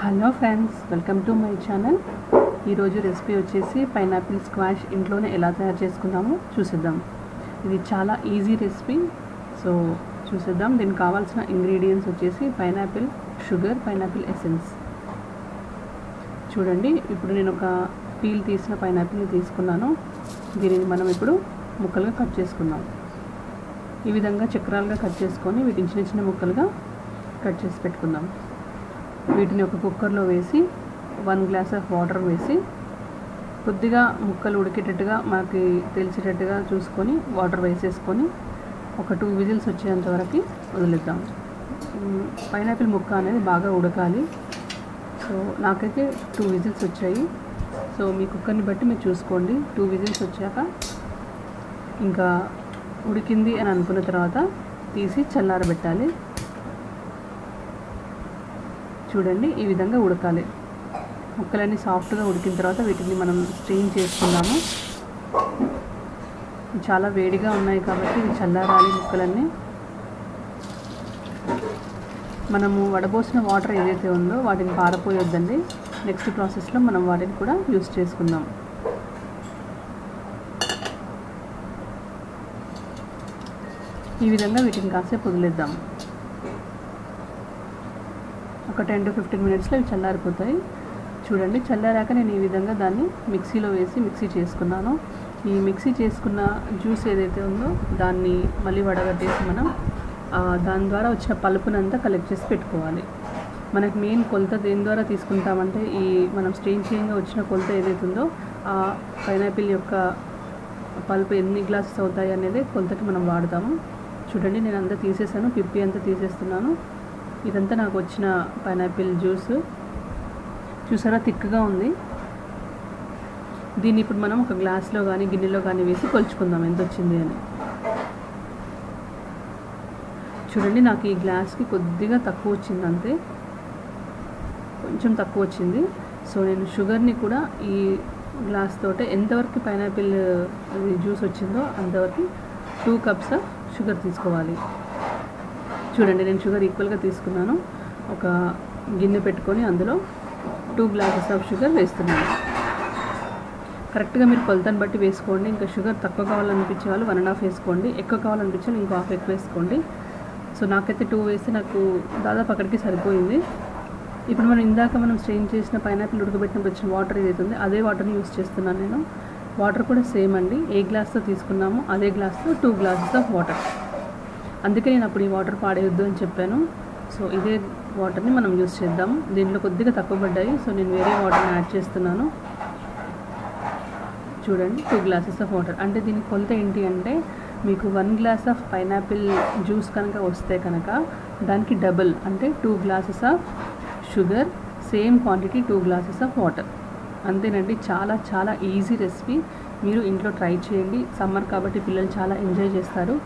Hello friends welcome to my channel. ఈరోజు recipe వచ్చేసి pineapple squash ఇంట్లోనే ఎలా తయారు చేసుకుందామో చూసేద్దాం. ఇది చాలా ఈజీ రెసిపీ సో చూసేద్దాం. దీనికి కావాల్సిన ఇంగ్రీడియంట్స్ వచ్చేసి పైనాపిల్ షుగర్ పైనాపిల్ ఎసెన్స్. చూడండి ఇప్పుడు నేను ఒక పీల్ తీసిన పైనాపిల్ని తీసుకున్నాను. దీనిని మనం ఇప్పుడు ముక్కలుగా కట్ చేసుకుందాం. ఈ విధంగా చక్రాలుగా కట్ చేసుకొని వీటిని చిన్న చిన్న ముక్కలుగా కట్ చేసి పెట్టుకుందాం. వీటిని ఒక కుక్కర్లో వేసి వన్ గ్లాస్ ఆఫ్ వాటర్ వేసి కొద్దిగా ముక్కలు ఉడికేటట్టుగా మనకి తెలిసేటట్టుగా చూసుకొని వాటర్ వేసేసుకొని ఒక టూ విజిల్స్ వచ్చేంత వరకు వదిలేద్దాం. పైనాపిల్ ముక్క అనేది బాగా ఉడకాలి. సో నాకైతే టూ విజిల్స్ వచ్చాయి. సో మీ కుక్కర్ని బట్టి మీరు చూసుకోండి. టూ విజిల్స్ వచ్చాక ఇంకా ఉడికింది అని అనుకున్న తర్వాత తీసి చల్లారబెట్టాలి. చూడండి ఈ విధంగా ఉడకాలి. ముక్కలన్నీ సాఫ్ట్గా ఉడికిన తర్వాత వీటిని మనం స్ట్రెయిన్ చేసుకుందాము. చాలా వేడిగా ఉన్నాయి కాబట్టి ఇవి చల్లారాలి ముక్కలన్నీ. మనము వడబోసిన వాటర్ ఏదైతే ఉందో వాటిని పారపోయొద్దండి. నెక్స్ట్ ప్రాసెస్లో మనం వాటిని కూడా యూస్ చేసుకుందాం. ఈ విధంగా వీటిని కాసేపు వదిలేద్దాం. ఒక టెన్ టు ఫిఫ్టీన్ మినిట్స్లో ఇవి చల్లారిపోతాయి. చూడండి చల్లారాక నేను ఈ విధంగా దాన్ని మిక్సీలో వేసి మిక్సీ చేసుకున్నాను. ఈ మిక్సీ చేసుకున్న జ్యూస్ ఏదైతే ఉందో దాన్ని మళ్ళీ వడగట్టేసి మనం దాని ద్వారా వచ్చిన పలుపునంతా కలెక్ట్ చేసి పెట్టుకోవాలి. మనకి మెయిన్ కొలత దేని ద్వారా తీసుకుంటామంటే ఈ మనం స్ట్రెయిన్ చేయంగా వచ్చిన కొలత ఏదైతే ఉందో ఆ పైనాపిల్ యొక్క పల్పు ఎన్ని గ్లాసెస్ అవుతాయి అనేది కొలతకి మనం వాడతాము. చూడండి నేను అంతా తీసేసాను పిప్పి అంతా తీసేస్తున్నాను. ఇదంతా నాకు వచ్చిన పైనాపిల్ జ్యూస్. చూసారా? థిక్గా ఉంది. దీన్ని ఇప్పుడు మనం ఒక గ్లాస్లో కానీ గిన్నెలో కానీ వేసి కొలుచుకుందాం. ఎంత వచ్చింది అని. చూడండి నాకు ఈ గ్లాస్కి కొద్దిగా తక్కువ వచ్చింది అంతే. కొంచెం తక్కువ వచ్చింది. సో నేను షుగర్ని కూడా ఈ గ్లాస్ తోటే ఎంతవరకు పైనాపిల్ జ్యూస్ వచ్చిందో అంతవరకు టూ కప్స్ షుగర్ తీసుకోవాలి. చూడండి నేను షుగర్ ఈక్వల్గా తీసుకున్నాను. ఒక గిన్నె పెట్టుకొని అందులో టూ గ్లాసెస్ ఆఫ్ షుగర్ వేస్తున్నాను. కరెక్ట్గా మీరు కొలతను బట్టి వేసుకోండి. ఇంకా షుగర్ తక్కువ కావాలనిపించే వాళ్ళు వన్ అండ్ హాఫ్ వేసుకోండి. ఎక్కువ కావాలనిపించే ఇంకో హాఫ్ ఎక్కువ వేసుకోండి. సో నాకైతే టూ వేస్తే నాకు దాదాపు అక్కడికి సరిపోయింది. ఇప్పుడు మనం ఇందాక మనం స్ట్రెయిన్ చేసిన పైనాపిల్ ఉడకబెట్టినప్పుడు వచ్చిన వాటర్ ఏదైతే అదే వాటర్ని యూస్ చేస్తున్నాను నేను. వాటర్ కూడా సేమ్ అండి. ఏ గ్లాస్తో తీసుకున్నామో అదే గ్లాస్తో టూ గ్లాసెస్ ఆఫ్ వాటర్ అందుకే నేను అప్పుడు ఈ వాటర్ పాడేయొద్దు అని చెప్పాను. సో ఇదే వాటర్ని మనం యూస్ చేద్దాం. దీంట్లో కొద్దిగా తక్కువ పడ్డాయి. సో నేను వేరే వాటర్ని యాడ్ చేస్తున్నాను. చూడండి టూ గ్లాసెస్ ఆఫ్ వాటర్. అంటే దీని కొలత ఏంటి అంటే మీకు one glass of pineapple juice కనుక వస్తే కనుక దానికి డబుల్ అంటే two glasses of sugar same quantity two glasses of water. అంతేనండి చాలా చాలా ఈజీ రెసిపీ. మీరు ఇంట్లో ట్రై చేయండి. సమ్మర్ కాబట్టి పిల్లలు చాలా ఎంజాయ్ చేస్తారు.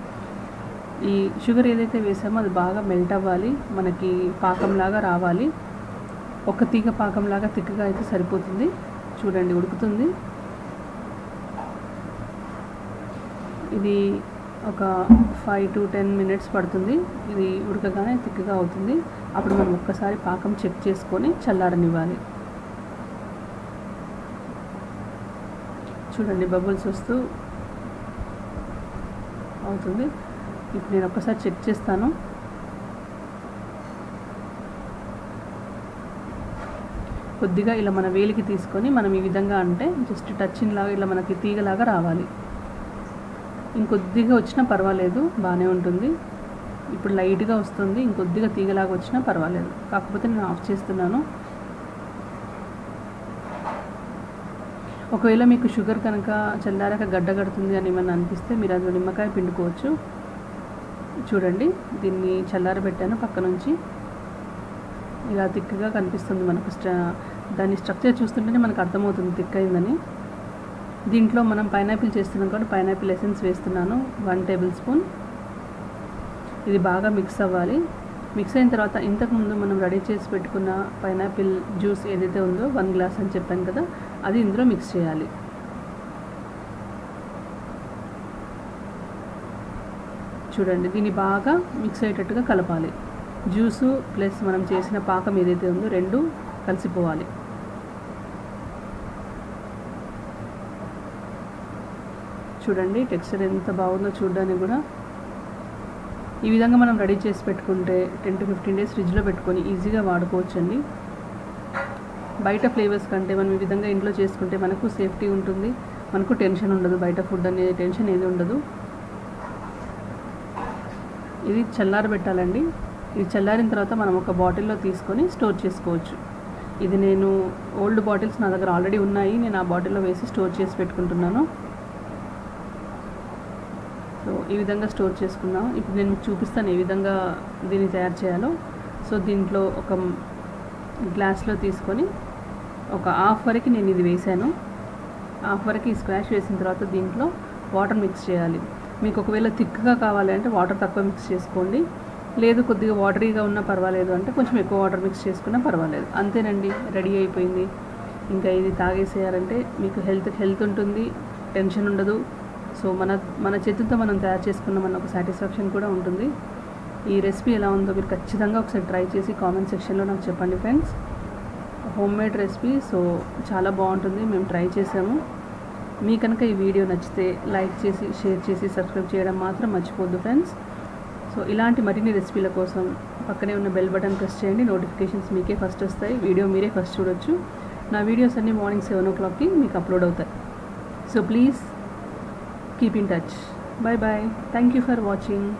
ఈ షుగర్ ఏదైతే వేసామో అది బాగా మెల్ట్ అవ్వాలి మనకి పాకంలాగా రావాలి. ఒక తీగ పాకంలాగా తిక్కగా అయితే సరిపోతుంది. చూడండి ఉడుకుతుంది. ఇది ఒక ఫైవ్ టు టెన్ మినిట్స్ పడుతుంది. ఇది ఉడకగానే తిక్కగా అవుతుంది. అప్పుడు మనం ఒక్కసారి పాకం చెక్ చేసుకొని చల్లారనివ్వాలి. చూడండి బబుల్స్ వస్తూ అవుతుంది. ఇప్పుడు నేను ఒక్కసారి చెక్ చేస్తాను. కొద్దిగా ఇలా మన వేలికి తీసుకొని మనం ఈ విధంగా అంటే జస్ట్ టచింగ్ లాగా ఇలా మనకి తీగలాగా రావాలి. ఇంకొద్దిగా వచ్చినా పర్వాలేదు బాగానే ఉంటుంది. ఇప్పుడు లైట్గా వస్తుంది ఇంకొద్దిగా తీగలాగా వచ్చినా పర్వాలేదు. కాకపోతే నేను ఆఫ్ చేస్తున్నాను. ఒకవేళ మీకు షుగర్ కనుక చల్లారాక గడ్డ కడుతుంది అని ఏమైనా అనిపిస్తే మీరు అందులో నిమ్మకాయ పిండుకోవచ్చు. చూడండి దీన్ని చల్లారబెట్టాను పక్క నుంచి. ఇలా థిక్గా కనిపిస్తుంది మనకు దాని స్ట్రక్చర్ చూస్తుంటేనే మనకు అర్థమవుతుంది థిక్ అయిందని దీంట్లో మనం పైనాపిల్ చేస్తున్నాం కాబట్టి పైనాపిల్ ఎసెన్స్ వేస్తున్నాను వన్ టేబుల్ స్పూన్. ఇది బాగా మిక్స్ అవ్వాలి. మిక్స్ అయిన తర్వాత ఇంతకుముందు మనం రెడీ చేసి పెట్టుకున్న పైనాపిల్ జ్యూస్ ఏదైతే ఉందో వన్ గ్లాస్ అని చెప్పాను కదా అది ఇందులో మిక్స్ చేయాలి. చూడండి. దీన్ని బాగా మిక్స్ అయ్యేటట్టుగా కలపాలి. జ్యూసు ప్లస్ మనం చేసిన పాకం ఏదైతే ఉందో రెండు కలిసిపోవాలి. చూడండి టెక్స్చర్ ఎంత బాగుందో చూడడానికి కూడా. ఈ విధంగా మనం రెడీ చేసి పెట్టుకుంటే టెన్ టు ఫిఫ్టీన్ డేస్ ఫ్రిడ్జ్లో పెట్టుకొని ఈజీగా వాడుకోవచ్చండి. బయట ఫ్లేవర్స్ కంటే మనం ఈ విధంగా ఇంట్లో చేసుకుంటే మనకు సేఫ్టీ ఉంటుంది. మనకు టెన్షన్ ఉండదు. బయట ఫుడ్ అనేది టెన్షన్ ఏది ఉండదు. ఇది చల్లారబెట్టాలండి ఇది చల్లారిన తర్వాత మనం ఒక బాటిల్లో తీసుకొని స్టోర్ చేసుకోవచ్చు. ఇది నేను ఓల్డ్ బాటిల్స్ నా దగ్గర ఆల్రెడీ ఉన్నాయి. నేను ఆ బాటిల్లో వేసి స్టోర్ చేసి పెట్టుకుంటున్నాను. సో ఈ విధంగా స్టోర్ చేసుకున్నాం ఇప్పుడు నేను మీకు చూపిస్తాను ఏ విధంగా దీన్ని తయారు చేయాలో. సో దీంట్లో ఒక గ్లాస్లో తీసుకొని ఒక హాఫ్ వరకు నేను ఇది వేసాను హాఫ్ వరకు ఈ స్క్వాష్ వేసిన తర్వాత దీంట్లో వాటర్ మిక్స్ చేయాలి. మీకు ఒకవేళ థిక్గా కావాలి అంటే వాటర్ తక్కువ మిక్స్ చేసుకోండి. లేదు కొద్దిగా వాటరీగా ఉన్నా పర్వాలేదు అంటే కొంచెం ఎక్కువ వాటర్ మిక్స్ చేసుకున్నా పర్వాలేదు. అంతేనండి రెడీ అయిపోయింది. ఇంకా ఇది తాగేసేయాలంటే మీకు హెల్త్ హెల్త్ ఉంటుంది టెన్షన్ ఉండదు. సో మన మన చేతులతో మనం తయారు చేసుకున్నామన్న ఒక సాటిస్ఫాక్షన్ కూడా ఉంటుంది. ఈ రెసిపీ ఎలా ఉందో మీరు ఖచ్చితంగా ఒకసారి ట్రై చేసి కామెంట్ సెక్షన్లో నాకు చెప్పండి friends home made recipe so చాలా బాగుంటుంది. మేము ట్రై చేసాము. మీ కనుక ఈ వీడియో నచ్చితే లైక్ చేసి షేర్ చేసి సబ్స్క్రైబ్ చేయడం మాత్రం మర్చిపోద్దు ఫ్రెండ్స్. సో ఇలాంటి మరిన్ని రెసిపీల కోసం పక్కనే ఉన్న బెల్ బటన్ ప్రెస్ చేయండి. నోటిఫికేషన్స్ మీకే ఫస్ట్ వస్తాయి. వీడియో మీరే ఫస్ట్ చూడొచ్చు. నా వీడియోస్ అన్నీ మార్నింగ్ సెవెన్ ఓ క్లాక్కి మీకు అప్లోడ్ అవుతాయి. So please keep in touch. Bye bye thank you for watching.